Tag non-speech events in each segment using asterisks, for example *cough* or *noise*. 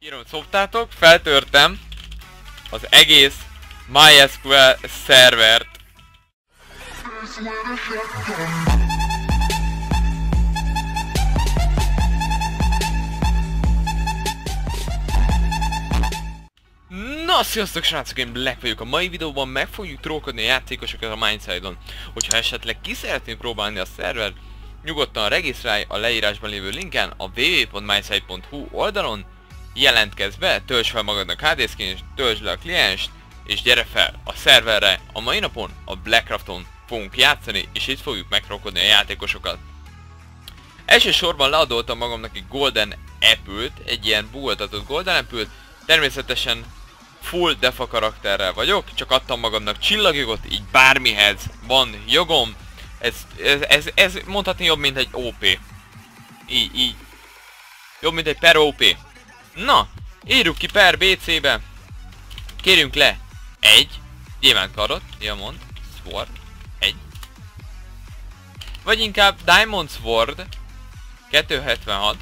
Írom, szoptátok, feltörtem az egész MySQL szervert. Na, sziasztok srácok, én Black vagyok. A mai videóban meg fogjuk trókodni a játékosokat a Mindside-on. Hogyha esetleg ki szeretnél próbálni a szervert, nyugodtan regisztrálj a leírásban lévő linken a www.mindside.hu oldalon, jelentkezz be, töltsd fel magadnak HD skins, töltsd le a klienst, és gyere fel a szerverre. A mai napon a Blackcrafton fogunk játszani, és itt fogjuk megkrokodni a játékosokat. Elsősorban leadoltam magamnak egy Golden Apple-t, egy ilyen bugoltatott Golden Apple-t, természetesen full defa karakterrel vagyok, csak adtam magamnak csillagjogot, így bármihez van jogom. Ez, ez, ez, ez mondhatni jobb, mint egy OP. Így, így. Jobb, mint egy per OP. Na, írjuk ki per BC-be. Kérjünk le egy gyémántkarot, Diamond Sword, egy. Vagy inkább Diamond Sword, 276.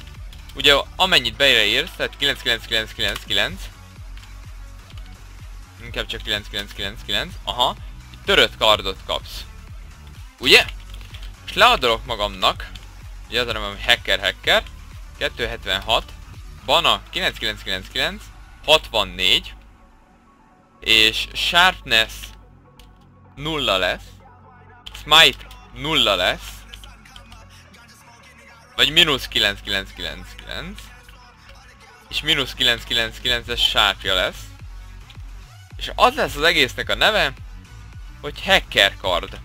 Ugye amennyit beírsz, tehát 99999. Inkább csak 9999. Aha. Törött kardot kapsz. Ugye? És leadolok magamnak. Ugye az a nevem hacker hacker. 276. Bana 9999. 64. És sharpness nulla lesz. Smite nulla lesz. Vagy mínusz 9999. És mínusz 999-es sárpja lesz. És az lesz az egésznek a neve, hogy Hacker Card.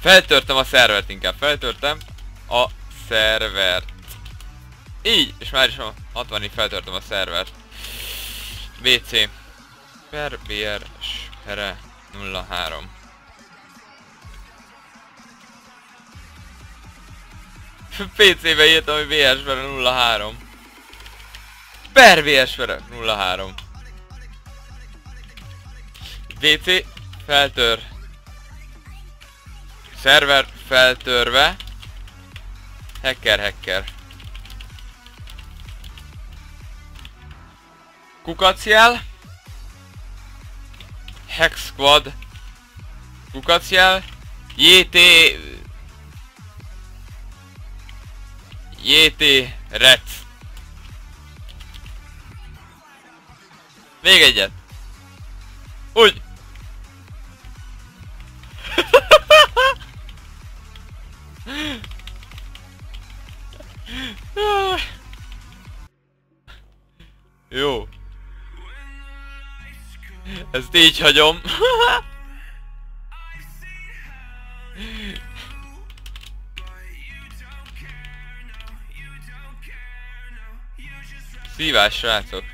Feltörtem a szervert inkább, feltörtem a szervert. Így, és már is a 60-ig feltörtem a szervert. WC. Per BR Spere 03. PC-be írtam, hogy VS Spere 03. Per VS Spere 03. WC feltör. Szerver feltörve. Hacker, hacker. Kukacjel. Hack Squad. Kukacjel. JT... JT Rec. Még egyet. Úgy. *laughs* Ezt így hagyom. *laughs* Szívás, srácok.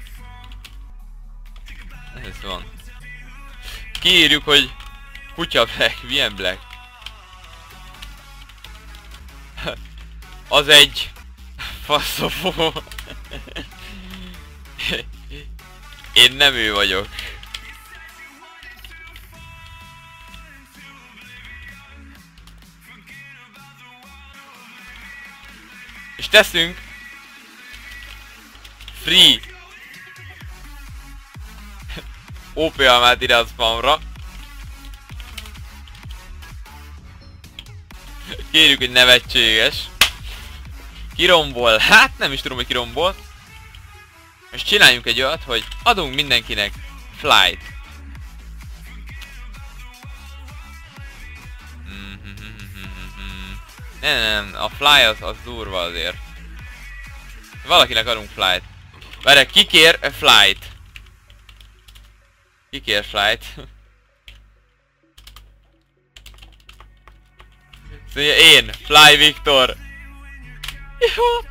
Ez van. Kiírjuk, hogy kutya black, milyen black. Az egy *laughs* faszofó. *laughs* Én nem ő vagyok. És teszünk free OP almát ide a spamra. Kérjük, hogy nevetséges. Kirombol. Hát nem is tudom, hogy kirombol. És csináljunk egy olyat, hogy adunk mindenkinek flight. Nem, nem, a fly az, az durva azért. Valakinek adunk flight. Várj, ki kér a flight? Ki kér flight? Szóval én, Fly Victor. Jó.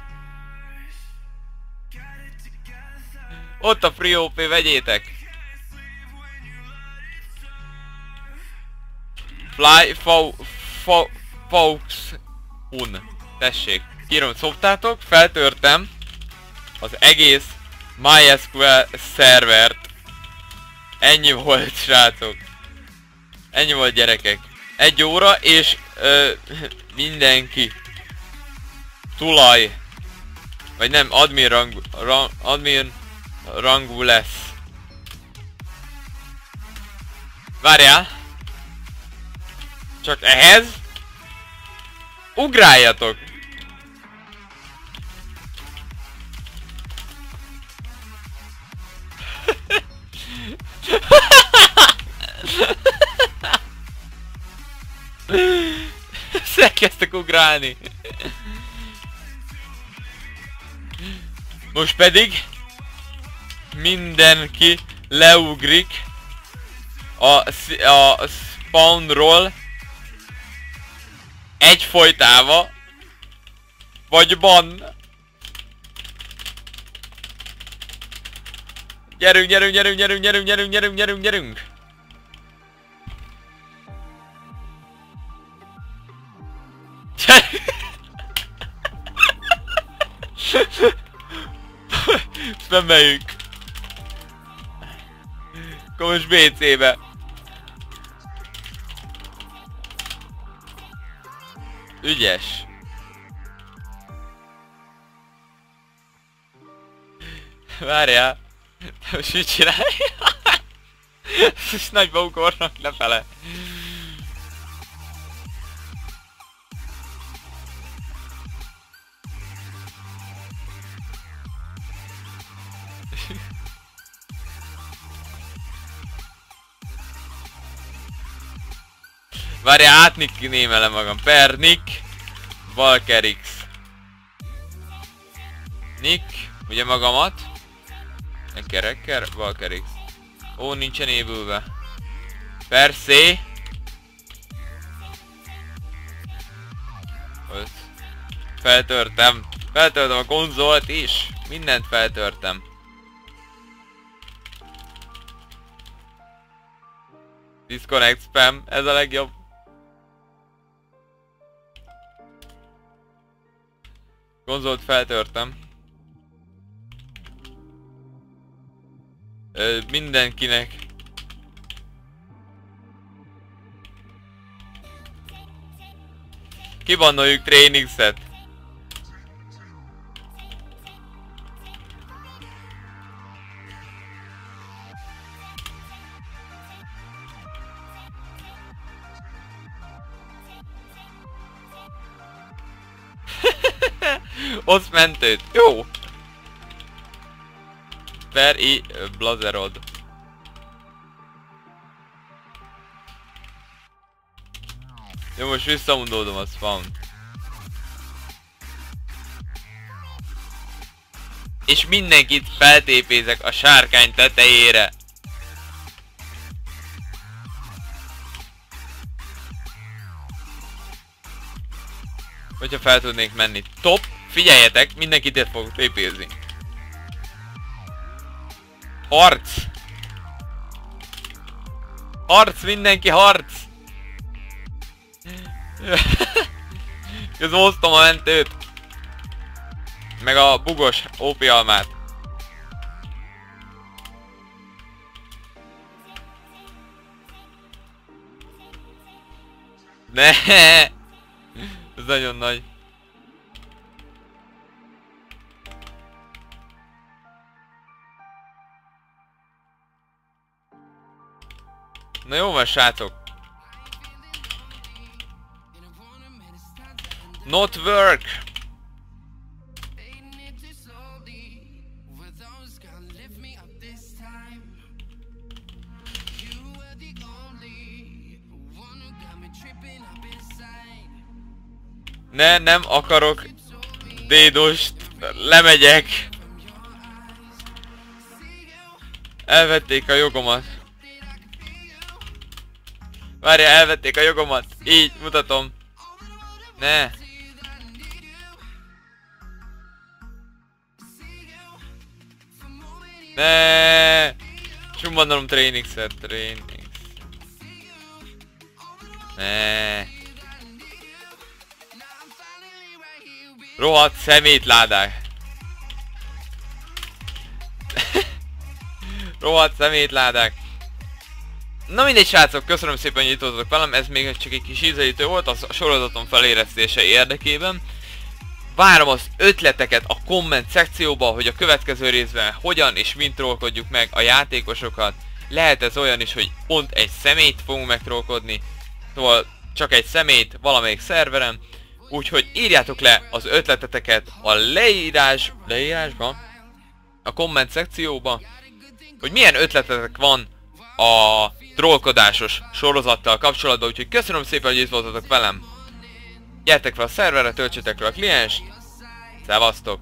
Ott a free OP, vegyétek! Fly, fo, Fox, un. Tessék, kírom, szoptátok, feltörtem az egész MySQL szervert. Ennyi volt, srácok. Ennyi volt, gyerekek. Egy óra, és ö, mindenki. Tulaj. Vagy nem, admin rang, rang admin rangú lesz. Várjál! Csak ehhez? Ugráljatok! Elkezdtek ugrálni. Most pedig mindenki leugrik a, a spawnról egy folytáva vagy ban Gyerünk, gyerünk, gyerünk, gyerünk, gyerünk, gyerünk, gyerünk, gyerünk, gyerünk! *laughs* Bemeljünk. Akkor most BC-be. Ügyes. Várjál. Most mit csinálj? *laughs* És nagyba ugornak lefele. Várj, átnik némelem magam. Per Nick Valkerix. Nick, ugye magamat. Kereker, Valkerix. Ó, nincsen ébülve. Per C. Feltörtem. Feltörtem a konzolt is. Mindent feltörtem. Disconnect spam, ez a legjobb. Konzolt feltörtem. Ö, mindenkinek. Kibannoljuk training Ott mentőt. Jó. Per blazerod. Jó, most visszamondódom a spawn. És mindenkit feltépézek a sárkány tetejére. Hogyha fel tudnék menni. Top! Figyeljetek, mindenkit itt fogok tépézni. Harc! Harc, mindenki harc! *laughs* Közben hoztam a mentőt. Meg a bugos OP almát. Ne! *laughs* Ez nagyon nagy. Na jó van, srácok. Not work. Ne, nem akarok dédost, lemegyek. Elvették a jogomat. Várja, elvették a jogomat. Így, mutatom. Ne. Ne. Sumbanom training set, training. Ne. Rohadt szemétládák. *laughs* Rohadt szemétládák. Na mindegy srácok, köszönöm szépen, hogy itt velem, ez még csak egy kis ízelítő volt a sorozatom feléresztése érdekében. Várom az ötleteket a komment szekcióba, hogy a következő részben hogyan és mint trollkodjuk meg a játékosokat. Lehet ez olyan is, hogy pont egy szemét fogunk megtrollkodni, szóval csak egy szemét valamelyik szerveren. Úgyhogy írjátok le az ötleteteket a leírás, leírásba, a komment szekcióba, hogy milyen ötletetek van a trollkodásos sorozattal kapcsolatban, úgyhogy köszönöm szépen, hogy itt voltatok velem. Gyertek fel a szerverre, töltsétek le a kliens. Szevasztok!